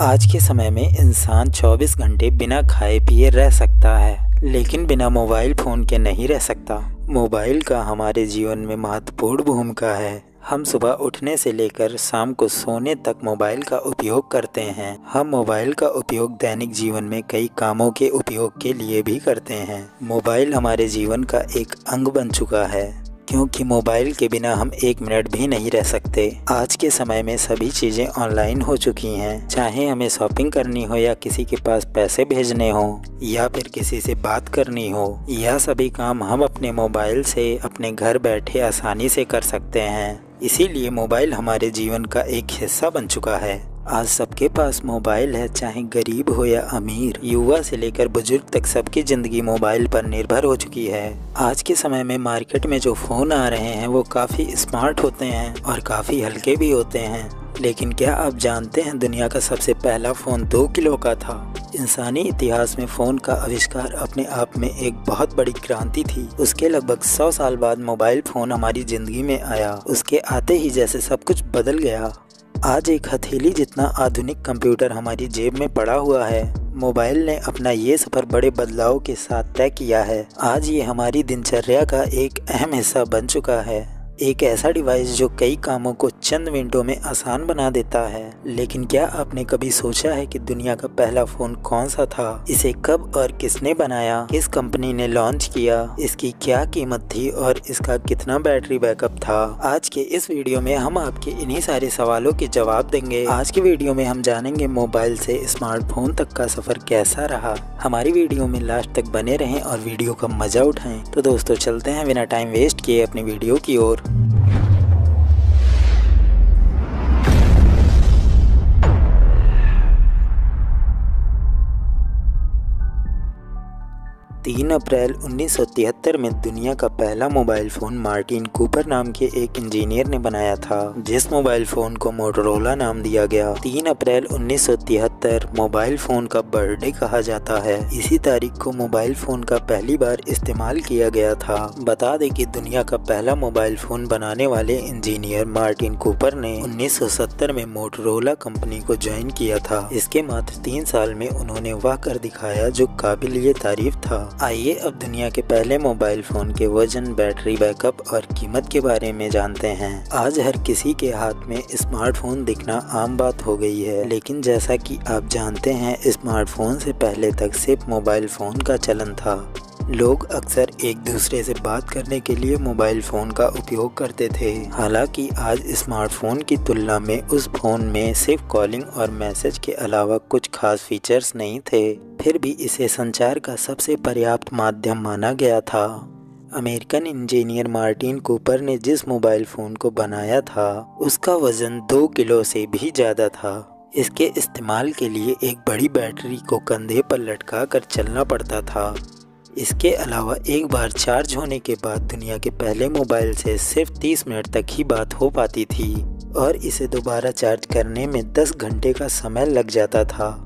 आज के समय में इंसान 24 घंटे बिना खाए पिए रह सकता है, लेकिन बिना मोबाइल फ़ोन के नहीं रह सकता। मोबाइल का हमारे जीवन में महत्वपूर्ण भूमिका है। हम सुबह उठने से लेकर शाम को सोने तक मोबाइल का उपयोग करते हैं। हम मोबाइल का उपयोग दैनिक जीवन में कई कामों के उपयोग के लिए भी करते हैं। मोबाइल हमारे जीवन का एक अंग बन चुका है। क्योंकि मोबाइल के बिना हम एक मिनट भी नहीं रह सकते। आज के समय में सभी चीज़ें ऑनलाइन हो चुकी हैं। चाहे हमें शॉपिंग करनी हो या किसी के पास पैसे भेजने हो, या फिर किसी से बात करनी हो, यह सभी काम हम अपने मोबाइल से अपने घर बैठे आसानी से कर सकते हैं। इसीलिए मोबाइल हमारे जीवन का एक हिस्सा बन चुका है। आज सबके पास मोबाइल है, चाहे गरीब हो या अमीर। युवा से लेकर बुज़ुर्ग तक सबकी ज़िंदगी मोबाइल पर निर्भर हो चुकी है। आज के समय में मार्केट में जो फ़ोन आ रहे हैं, वो काफ़ी स्मार्ट होते हैं और काफ़ी हल्के भी होते हैं। लेकिन क्या आप जानते हैं, दुनिया का सबसे पहला फ़ोन दो किलो का था? इंसानी इतिहास में फ़ोन का आविष्कार अपने आप में एक बहुत बड़ी क्रांति थी। उसके लगभग सौ साल बाद मोबाइल फ़ोन हमारी ज़िंदगी में आया। उसके आते ही जैसे सब कुछ बदल गया। आज एक हथेली जितना आधुनिक कंप्यूटर हमारी जेब में पड़ा हुआ है। मोबाइल ने अपना ये सफ़र बड़े बदलाव के साथ तय किया है। आज ये हमारी दिनचर्या का एक अहम हिस्सा बन चुका है। एक ऐसा डिवाइस जो कई कामों को चंद मिनटों में आसान बना देता है। लेकिन क्या आपने कभी सोचा है कि दुनिया का पहला फ़ोन कौन सा था? इसे कब और किसने बनाया? किस कंपनी ने लॉन्च किया? इसकी क्या कीमत थी और इसका कितना बैटरी बैकअप था? आज के इस वीडियो में हम आपके इन्हीं सारे सवालों के जवाब देंगे। आज के वीडियो में हम जानेंगे मोबाइल से स्मार्टफ़ोन तक का सफ़र कैसा रहा। हमारी वीडियो में लास्ट तक बने रहें और वीडियो का मज़ा उठाएँ। तो दोस्तों, चलते हैं बिना टाइम वेस्ट किए अपनी वीडियो की ओर। तीन अप्रैल 1973 में दुनिया का पहला मोबाइल फ़ोन मार्टिन कूपर नाम के एक इंजीनियर ने बनाया था, जिस मोबाइल फ़ोन को मोटरोला नाम दिया गया। तीन अप्रैल 1973 मोबाइल फ़ोन का बर्थडे कहा जाता है। इसी तारीख को मोबाइल फ़ोन का पहली बार इस्तेमाल किया गया था। बता दें कि दुनिया का पहला मोबाइल फ़ोन बनाने वाले इंजीनियर मार्टिन कूपर ने उन्नीस सौ सत्तर में मोटरोला कंपनी को ज्वाइन किया था। इसके मात्र तीन साल में उन्होंने वह कर दिखाया जो काबिल तारीफ़ था। आइए अब दुनिया के पहले मोबाइल फ़ोन के वज़न बैटरी बैकअप और कीमत के बारे में जानते हैं। आज हर किसी के हाथ में स्मार्टफ़ोन दिखना आम बात हो गई है, लेकिन जैसा कि आप जानते हैं, स्मार्टफ़ोन से पहले तक सिर्फ़ मोबाइल फ़ोन का चलन था। लोग अक्सर एक दूसरे से बात करने के लिए मोबाइल फ़ोन का उपयोग करते थे। हालाँकि आज स्मार्टफ़ोन की तुलना में उस फ़ोन में सिर्फ़ कॉलिंग और मैसेज के अलावा कुछ खास फीचर्स नहीं थे। फिर भी इसे संचार का सबसे पर्याप्त माध्यम माना गया था। अमेरिकन इंजीनियर मार्टिन कूपर ने जिस मोबाइल फ़ोन को बनाया था, उसका वज़न दो किलो से भी ज़्यादा था। इसके इस्तेमाल के लिए एक बड़ी बैटरी को कंधे पर लटका कर चलना पड़ता था। इसके अलावा एक बार चार्ज होने के बाद दुनिया के पहले मोबाइल से सिर्फ़ 30 मिनट तक ही बात हो पाती थी और इसे दोबारा चार्ज करने में 10 घंटे का समय लग जाता था।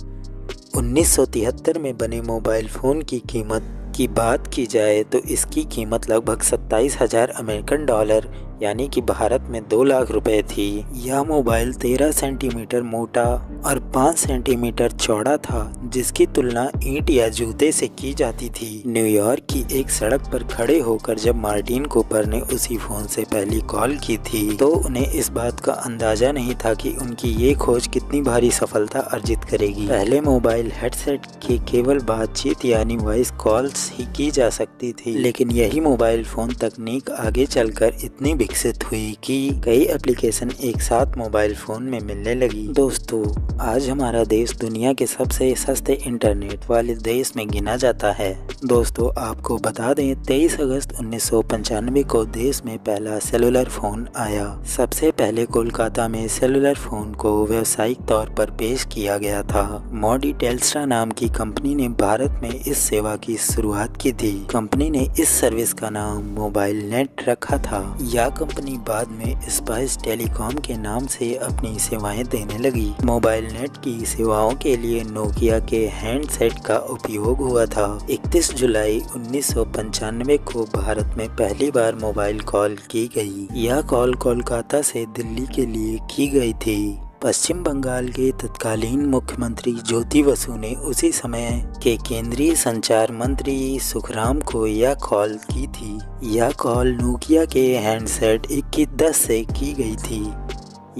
1973 में बने मोबाइल फ़ोन की कीमत की बात की जाए तो इसकी कीमत लगभग सत्ताईस हज़ार अमेरिकन डॉलर यानी कि भारत में दो लाख रुपए थी। यह मोबाइल तेरह सेंटीमीटर मोटा और पाँच सेंटीमीटर चौड़ा था, जिसकी तुलना ईंट या जूते से की जाती थी। न्यूयॉर्क की एक सड़क पर खड़े होकर जब मार्टिन कोपर ने उसी फ़ोन से पहली कॉल की थी तो उन्हें इस बात का अंदाज़ा नहीं था कि उनकी ये खोज कितनी भारी सफलता अर्जित करेगी। पहले मोबाइल हेडसेट के केवल बातचीत यानी वॉइस कॉल्स ही की जा सकती थी, लेकिन यही मोबाइल फ़ोन तकनीक आगे चलकर इतनी विकसित हुई कि कई एप्लीकेशन एक साथ मोबाइल फ़ोन में मिलने लगी। दोस्तों, आज हमारा देश दुनिया के सबसे सस्ते इंटरनेट वाले देश में गिना जाता है। दोस्तों, आपको बता दें 23 अगस्त उन्नीस सौ पंचानवे को देश में पहला सेलुलर फ़ोन आया। सबसे पहले कोलकाता में सेलुलर फ़ोन को व्यवसायिक तौर पर पेश किया गया था। मॉडी टेल्स्ट्रा नाम की कंपनी ने भारत में इस सेवा की शुरुआत की थी। कंपनी ने इस सर्विस का नाम मोबाइल नेट रखा था। यह कंपनी बाद में स्पाइस टेलीकॉम के नाम से अपनी सेवाएँ देने लगी। मोबाइल नेट की सेवाओं के लिए नोकिया के हैंडसेट का उपयोग हुआ था। 31 जुलाई उन्नीस सौ पंचानवे को भारत में पहली बार मोबाइल कॉल की गई। यह कॉल कोलकाता से दिल्ली के लिए की गई थी। पश्चिम बंगाल के तत्कालीन मुख्यमंत्री ज्योति बसु ने उसी समय के केंद्रीय संचार मंत्री सुखराम को यह कॉल की थी। यह कॉल नोकिया के हैंडसेट इक्कीस दस से की गई थी।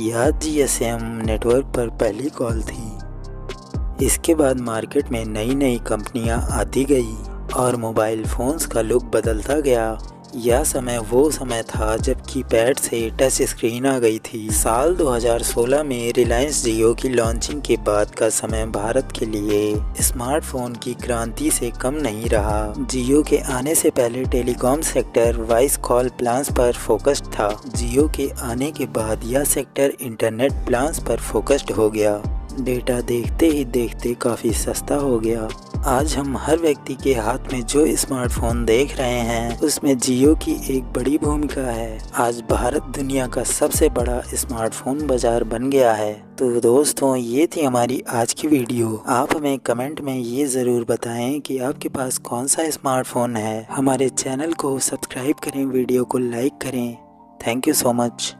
यह जीएसएम नेटवर्क पर पहली कॉल थी। इसके बाद मार्केट में नई नई कंपनियाँ आती गई और मोबाइल फ़ोन्स का लुक बदलता गया। यह समय वो समय था जब कीपैड से टच स्क्रीन आ गई थी। साल 2016 में रिलायंस जियो की लॉन्चिंग के बाद का समय भारत के लिए स्मार्टफ़ोन की क्रांति से कम नहीं रहा। जियो के आने से पहले telecom sector voice call plans पर फोकस्ड था। जियो के आने के बाद यह सेक्टर इंटरनेट प्लान्स पर फोकस्ड हो गया। डेटा देखते ही देखते काफ़ी सस्ता हो गया। आज हम हर व्यक्ति के हाथ में जो स्मार्टफ़ोन देख रहे हैं, उसमें जियो की एक बड़ी भूमिका है। आज भारत दुनिया का सबसे बड़ा स्मार्टफ़ोन बाज़ार बन गया है। तो दोस्तों, ये थी हमारी आज की वीडियो। आप हमें कमेंट में ये ज़रूर बताएँ कि आपके पास कौन सा स्मार्टफ़ोन है। हमारे चैनल को सब्सक्राइब करें, वीडियो को लाइक करें। Thank you so much.